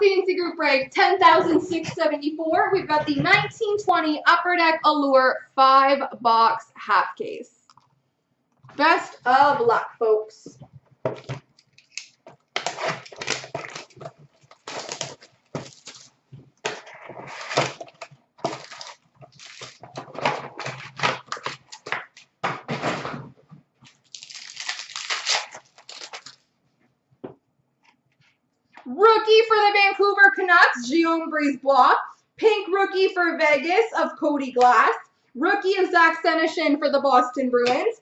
CNC Group Break 10,674. We've got the 1920 Upper Deck Allure 5 box half case. Best of luck, folks. Rookie for the Vancouver Canucks, Guillaume Brisebois. Pink rookie for Vegas of Cody Glass. Rookie of Zach Senyshyn for the Boston Bruins.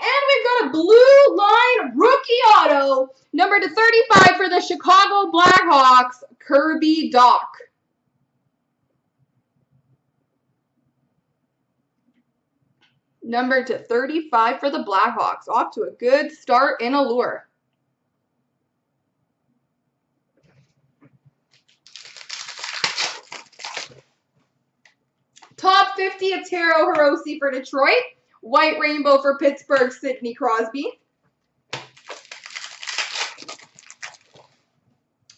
And we've got a blue line rookie auto, number to 35 for the Chicago Blackhawks, Kirby Dach. Number to 35 for the Blackhawks. Off to a good start in Allure. Top 50 of Taro Hirose for Detroit. White Rainbow for Pittsburgh, Sidney Crosby.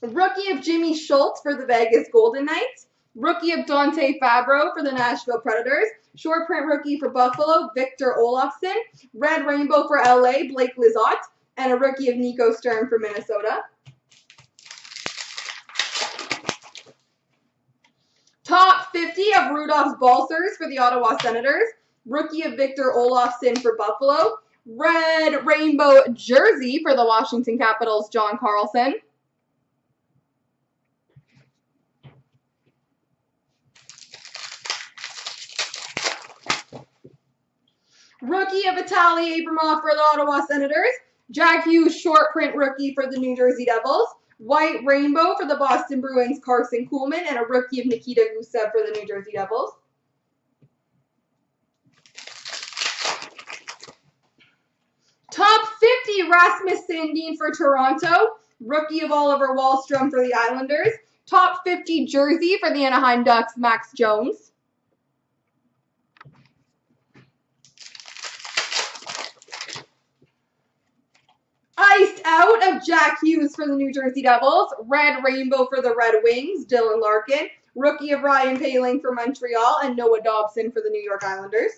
Rookie of Jimmy Schuldt for the Vegas Golden Knights. Rookie of Dante Fabro for the Nashville Predators. Short print rookie for Buffalo, Victor Olofsson. Red Rainbow for LA, Blake Lizotte. And a rookie of Nico Sturm for Minnesota. Top 50 of Rudolfs Balcers for the Ottawa Senators. Rookie of Victor Olofsson for Buffalo. Red Rainbow Jersey for the Washington Capitals, John Carlson. Rookie of Vitaly Abramov for the Ottawa Senators. Jack Hughes short print rookie for the New Jersey Devils. White Rainbow for the Boston Bruins, Karson Kuhlman, and a rookie of Nikita Gusev for the New Jersey Devils. Top 50, Rasmus Sandin for Toronto. Rookie of Oliver Wahlstrom for the Islanders. Top 50 jersey for the Anaheim Ducks, Max Jones. Iced out of Jack Hughes for the New Jersey Devils. Red Rainbow for the Red Wings, Dylan Larkin. Rookie of Ryan Poehling for Montreal and Noah Dobson for the New York Islanders.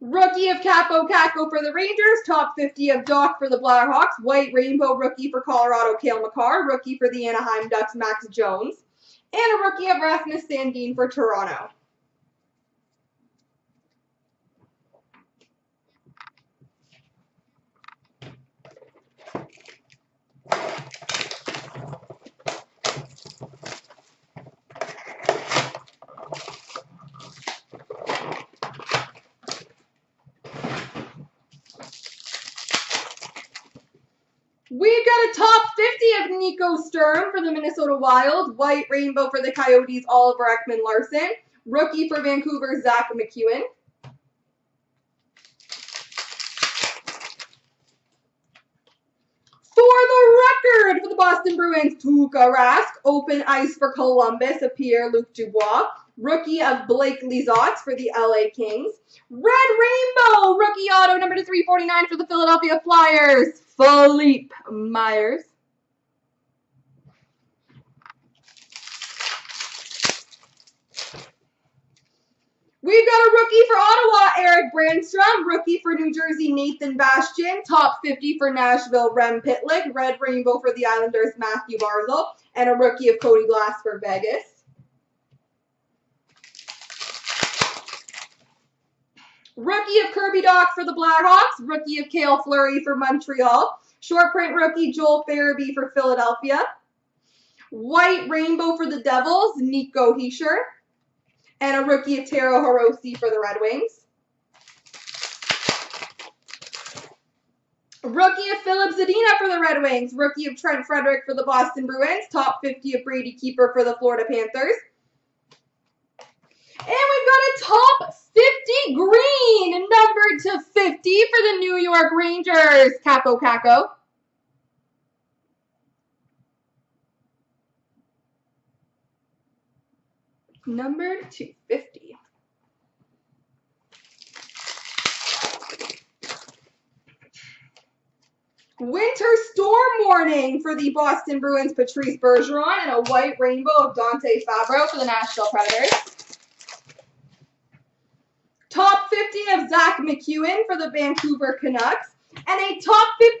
Rookie of Kaapo Kakko for the Rangers. Top 50 of Dach for the Blackhawks. White Rainbow rookie for Colorado, Cale Makar. Rookie for the Anaheim Ducks, Max Jones. And a rookie of Rasmus Sandin for Toronto. We've got a top 50 of Nico Sturm for the Minnesota Wild. White Rainbow for the Coyotes, Oliver Ekman Larsson. Rookie for Vancouver, Zack MacEwen. For the record for the Boston Bruins, Tuukka Rask. Open ice for Columbus, a Pierre-Luc Dubois. Rookie of Blake Lizotte for the LA Kings. Red Rainbow, rookie auto number to 349 for the Philadelphia Flyers, Philippe Myers. We've got a rookie for Ottawa, Erik Brannstrom. Rookie for New Jersey, Nathan Bastian. Top 50 for Nashville, Rem Pitlick. Red Rainbow for the Islanders, Mathew Barzal. And a rookie of Cody Glass for Vegas. Rookie of Kirby Dach for the Blackhawks. Rookie of Cale Fleury for Montreal. Short print rookie Joel Farabee for Philadelphia. White Rainbow for the Devils, Nico Hischier. And a rookie of Taro Hirose for the Red Wings. Rookie of Filip Zadina for the Red Wings. Rookie of Trent Frederic for the Boston Bruins. Top 50 of Brady Keeper for the Florida Panthers. And we've got a top 50 green, numbered to 50 for the New York Rangers, Kaapo Kakko. Numbered to 50. Winter storm warning for the Boston Bruins, Patrice Bergeron, and a white rainbow of Dante Fabro for the Nashville Predators. Top 50 of Zack MacEwen for the Vancouver Canucks. And a top 50,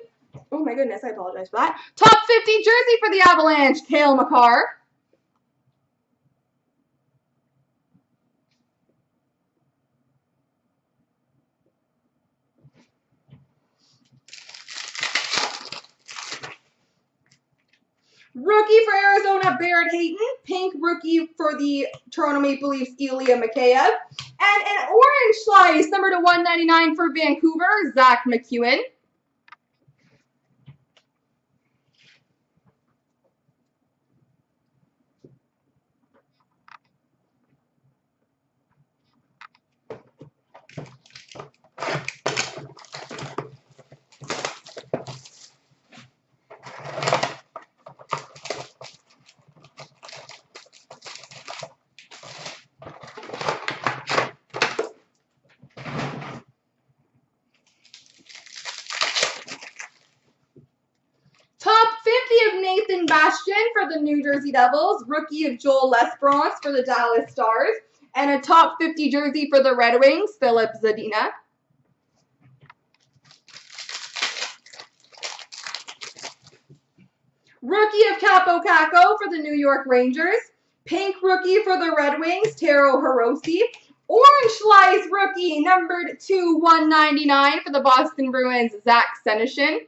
oh my goodness, I apologize for that. Top 50 jersey for the Avalanche, Cale Makar. Rookie for Arizona, Barrett Hayton. Pink rookie for the Toronto Maple Leafs, Ilya Mikheyev. And an orange slice, number to 199 for Vancouver, Zack MacEwen. Top 50 of Nathan Bastian for the New Jersey Devils. Rookie of Joel L'Esperance for the Dallas Stars. And a top 50 jersey for the Red Wings, Filip Zadina. Rookie of Kaapo Kakko for the New York Rangers. Pink rookie for the Red Wings, Taro Hirose. Orange Slice rookie, numbered to 199 for the Boston Bruins, Zach Senyshyn.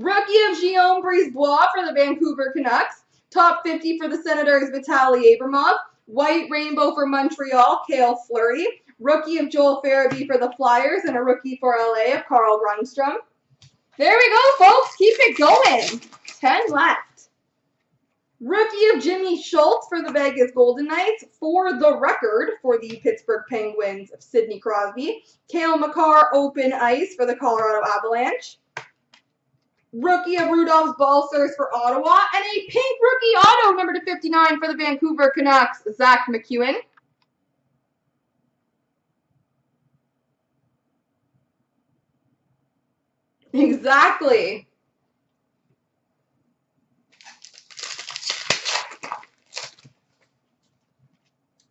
Rookie of Guillaume Brisebois for the Vancouver Canucks. Top 50 for the Senators, Vitaly Abramov. White Rainbow for Montreal, Cale Fleury. Rookie of Joel Farabee for the Flyers. And a rookie for LA of Carl Grundstrom. There we go, folks. Keep it going. 10 left. Rookie of Jimmy Schuldt for the Vegas Golden Knights. For the record, for the Pittsburgh Penguins of Sidney Crosby. Cale Makar Open Ice for the Colorado Avalanche. Rookie of Rudolfs Balcers for Ottawa. And a pink rookie auto, number to 59 for the Vancouver Canucks, Zack MacEwen. Exactly.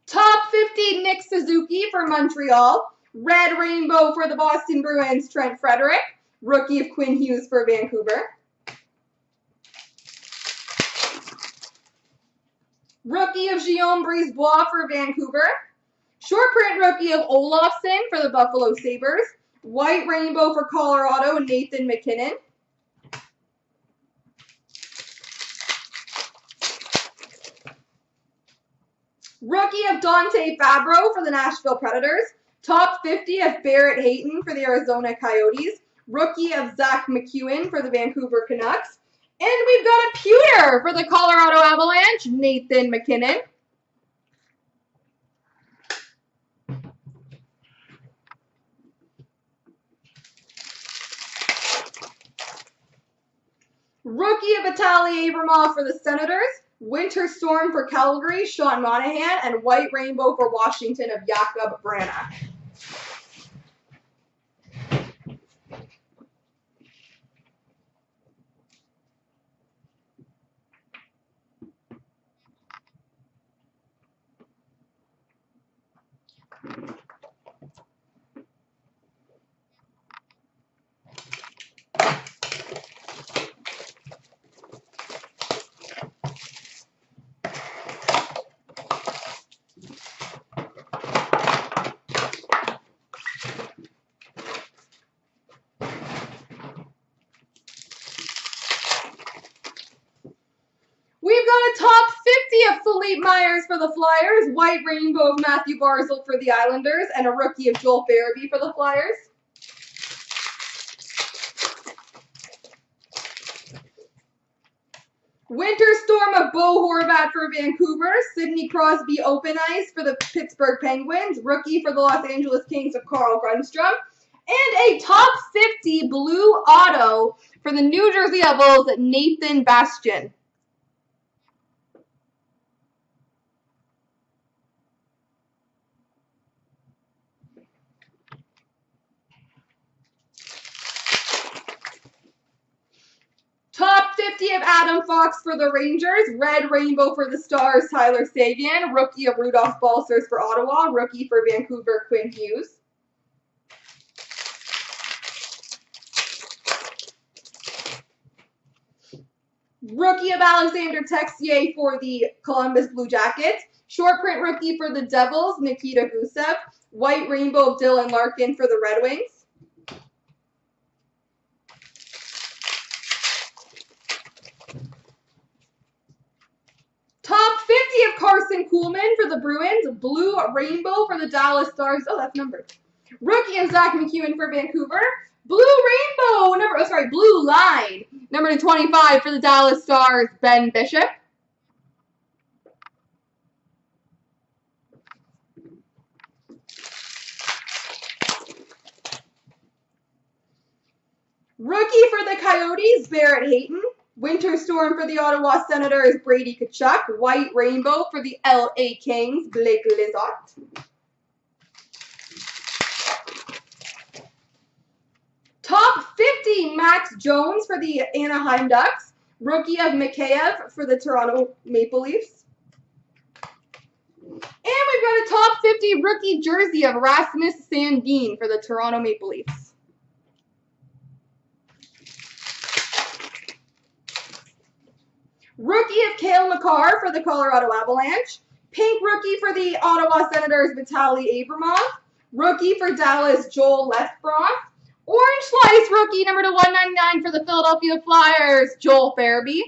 Top 50, Nick Suzuki for Montreal. Red Rainbow for the Boston Bruins, Trent Frederic. Rookie of Quinn Hughes for Vancouver. Rookie of Guillaume Brisebois for Vancouver. Short print rookie of Olofsson for the Buffalo Sabres. White Rainbow for Colorado, Nathan MacKinnon. Rookie of Dante Fabro for the Nashville Predators. Top 50 of Barrett Hayton for the Arizona Coyotes. Rookie of Zack MacEwen for the Vancouver Canucks. And we've got a pewter for the Colorado Avalanche, Nathan MacKinnon. Rookie of Vitaly Abramov for the Senators. Winter Storm for Calgary, Sean Monahan. And White Rainbow for Washington of Jakub Vrana. We've got a top 50 Myers for the Flyers, white rainbow of Mathew Barzal for the Islanders, and a rookie of Joel Farabee for the Flyers. Winter Storm of Bo Horvat for Vancouver, Sidney Crosby Open Ice for the Pittsburgh Penguins, rookie for the Los Angeles Kings of Carl Grundstrom, and a top 50 blue auto for the New Jersey Devils, Nathan Bastian. Of Adam Fox for the Rangers. Red Rainbow for the Stars, Tyler Seguin. Rookie of Rudolph Balcers for Ottawa. Rookie for Vancouver, Quinn Hughes. Rookie of Alexander Texier for the Columbus Blue Jackets. Short print rookie for the Devils, Nikita Gusev. White rainbow of Dylan Larkin for the Red Wings. Top 50 Kuhlman for the Bruins. Blue rainbow for the Dallas Stars. Oh, that's numbered. Rookie of Zack MacEwen for Vancouver. Blue rainbow, number, oh, sorry, blue line. Number 25 for the Dallas Stars, Ben Bishop. Rookie for the Coyotes, Barrett Hayton. Winter Storm for the Ottawa Senators, Brady Tkachuk. White Rainbow for the LA Kings, Blake Lizotte. Top 50, Max Jones for the Anaheim Ducks. Rookie of Mikheyev for the Toronto Maple Leafs. And we've got a top 50 rookie jersey of Rasmus Sandin for the Toronto Maple Leafs. Rookie of Cale Makar for the Colorado Avalanche. Pink rookie for the Ottawa Senators, Vitaly Abramov. Rookie for Dallas, Joel L'Esperance. Orange Slice rookie number to 199 for the Philadelphia Flyers, Joel Farabee.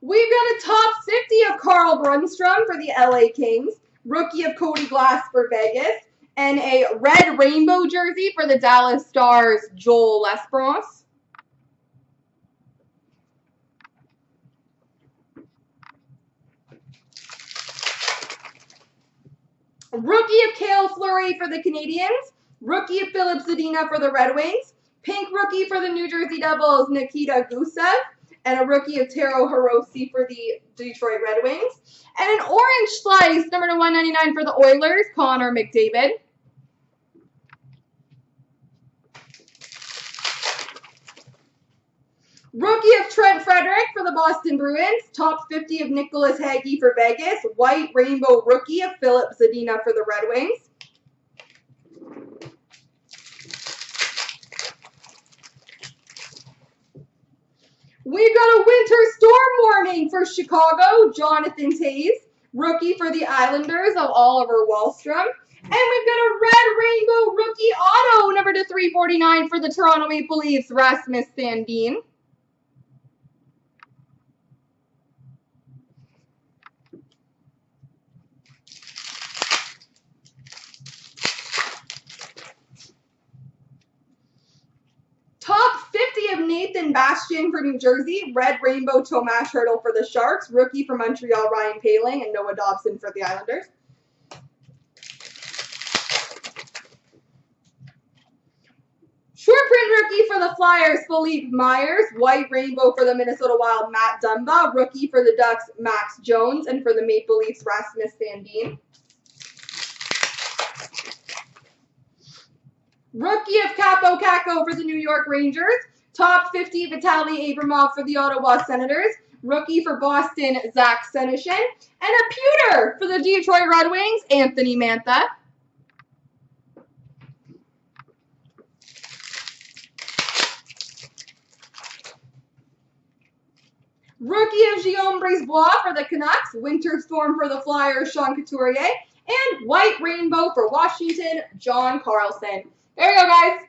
We've got a top 50 of Carl Grundstrom for the LA Kings, rookie of Cody Glass for Vegas, and a red rainbow jersey for the Dallas Stars, Joel L'Esperance. Rookie of Cale Fleury for the Canadiens, rookie of Filip Zadina for the Red Wings, pink rookie for the New Jersey Devils, Nikita Gusev, and a rookie of Taro Hirose for the Detroit Red Wings. And an orange slice, number to 199 for the Oilers, Connor McDavid. Rookie of Trent Frederic for the Boston Bruins. Top 50 of Nicolas Hague for Vegas. White Rainbow Rookie of Filip Zadina for the Red Wings. We've got a winter storm warning for Chicago, Jonathan Toews, rookie for the Islanders of Oliver Wahlstrom. And we've got a red rainbow rookie auto, number to 349 for the Toronto Maple Leafs, Rasmus Sandin. Top 50 of Bastian for New Jersey. Red Rainbow Tomas Hertl for the Sharks. Rookie for Montreal, Ryan Poehling. And Noah Dobson for the Islanders. Short print rookie for the Flyers, Philippe Myers. White Rainbow for the Minnesota Wild, Matt Dumba. Rookie for the Ducks, Max Jones. And for the Maple Leafs, Rasmus Sandin. Rookie of Kaapo Kakko for the New York Rangers. Top 50, Vitaly Abramov for the Ottawa Senators. Rookie for Boston, Zach Senyshyn. And a pewter for the Detroit Red Wings, Anthony Mantha. Rookie of Guillaume Brisebois for the Canucks. Winter Storm for the Flyers, Sean Couturier. And White Rainbow for Washington, John Carlson. There you go, guys.